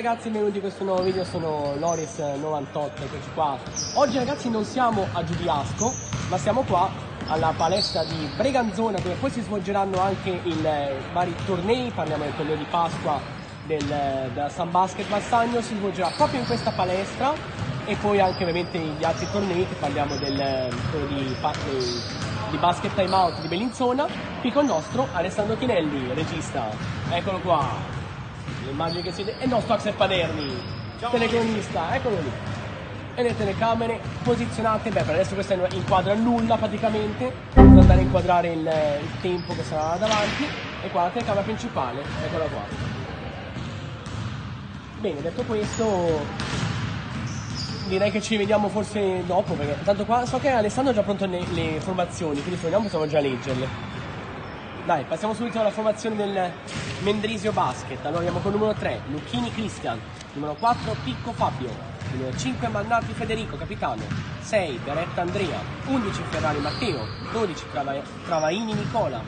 ragazzi benvenuti in questo nuovo video, sono Loris98, eccoci qua. Oggi ragazzi non siamo a Giudiasco, ma siamo qua alla palestra di Breganzona dove poi si svolgeranno anche i vari tornei, parliamo del torneo di Pasqua del, della San Basket Massagno, si svolgerà proprio in questa palestra e poi anche ovviamente gli altri tornei. Che parliamo del, di, di, di Basket Time Out di Bellinzona, qui con il nostro Alessandro Chinelli, regista, eccolo qua l'immagine che siete, è il nostro Axel Paderni, Ciao. telecronista, eccolo lì. E le telecamere posizionate, beh per adesso questa inquadra nulla praticamente, devo andare a inquadrare il, il tempo che sarà davanti e qua la telecamera principale, eccola qua. Bene, detto questo, direi che ci vediamo forse dopo perché tanto qua so che Alessandro ha già pronto le, le informazioni quindi se vogliamo possiamo già leggerle dai, passiamo subito alla formazione del Mendrisio Basket. Allora andiamo con numero 3, Lucchini Cristian, numero 4, Picco Fabio, numero 5, Mannati Federico, capitano, 6, Beretta Andrea, 11, Ferrari Matteo, 12, Trava Travaini Nicola,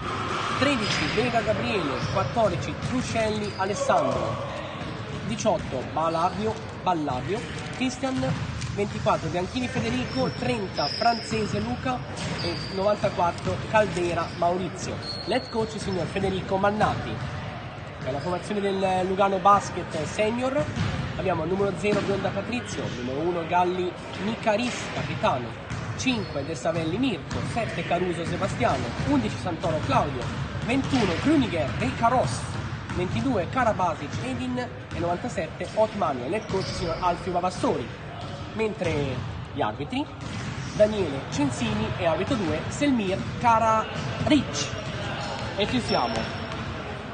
13, Vega Gabriele, 14, Truscelli Alessandro, 18, Balavio, Ballavio, Cristian 24 Bianchini Federico, 30 Franzese Luca e 94 Caldera Maurizio. Let coach signor Federico Mannati. Per la formazione del Lugano Basket Senior abbiamo numero 0 Bionda Patrizio, numero 1 Galli Nicaris, capitano, 5 De Savelli Mirko, 7 Caruso Sebastiano, 11 Santoro Claudio, 21 Gruniger Ricaros, 22 Karabasic Edin e 97 Otmanuel, head coach signor Alfio Bavassori mentre gli arbitri Daniele Cenzini e arbitro 2 Selmir Cara Rich e ci siamo.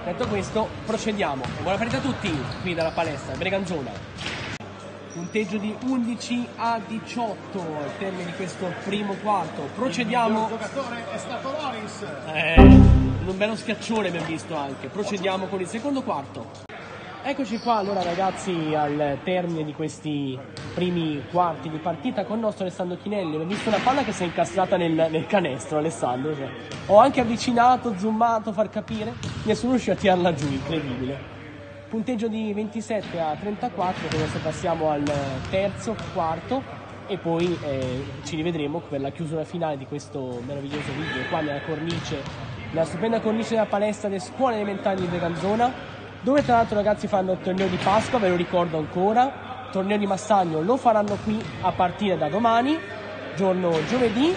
Detto questo procediamo. Buona partita a tutti qui dalla palestra Breganzona. Punteggio di 11 a 18 al termine di questo primo quarto. Procediamo. Il giocatore è stato Loris eh, un bello schiaccione abbiamo visto anche. Procediamo con il secondo quarto Eccoci qua allora ragazzi al termine di questi primi quarti di partita con il nostro Alessandro Chinelli. Ho visto una palla che si è incastrata nel, nel canestro Alessandro. Cioè. Ho anche avvicinato, zoomato, far capire. Nessuno riuscì a tirarla giù, incredibile. Punteggio di 27 a 34, adesso passiamo al terzo quarto e poi eh, ci rivedremo per la chiusura finale di questo meraviglioso video qua nella cornice, nella stupenda cornice della palestra delle scuole elementari di Veganzona dove tra l'altro ragazzi fanno il torneo di Pasqua, ve lo ricordo ancora, torneo di Massagno lo faranno qui a partire da domani, giorno giovedì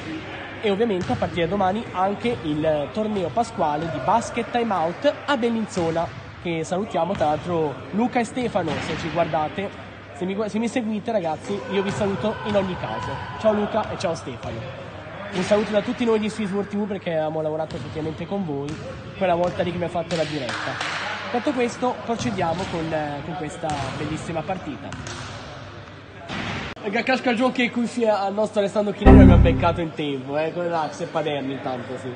e ovviamente a partire da domani anche il torneo pasquale di Basket Time Out a Bellinzona che salutiamo tra l'altro Luca e Stefano se ci guardate. Se mi, se mi seguite ragazzi io vi saluto in ogni caso. Ciao Luca e ciao Stefano. Un saluto da tutti noi di Swiss World TV perché abbiamo lavorato effettivamente con voi quella volta lì che mi ha fatto la diretta Detto questo, procediamo con, eh, con questa bellissima partita. Casca giochi qui al nostro Alessandro Chinelli abbiamo beccato in tempo, eh, con l'Ax e Paderni intanto sì.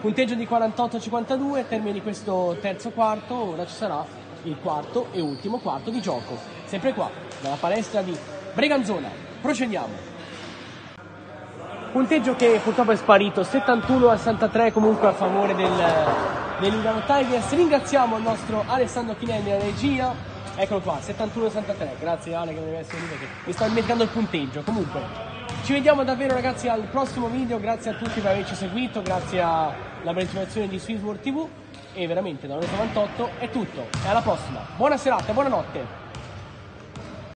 Punteggio di 48-52, termine di questo terzo quarto, ora ci sarà il quarto e ultimo quarto di gioco. Sempre qua, dalla palestra di Breganzona. Procediamo. Punteggio che purtroppo è sparito, 71 a 63 comunque a favore del, Lugano Tigers. Ringraziamo il nostro Alessandro Chinelli la regia. Eccolo qua, 71 a 63. Grazie Ale che mi deve essere lì perché mi sta dimenticando il punteggio. Comunque, ci vediamo davvero ragazzi al prossimo video. Grazie a tutti per averci seguito, grazie alla partecipazione di Swissworld TV. E veramente da 98 è tutto. E alla prossima. Buona serata, buonanotte.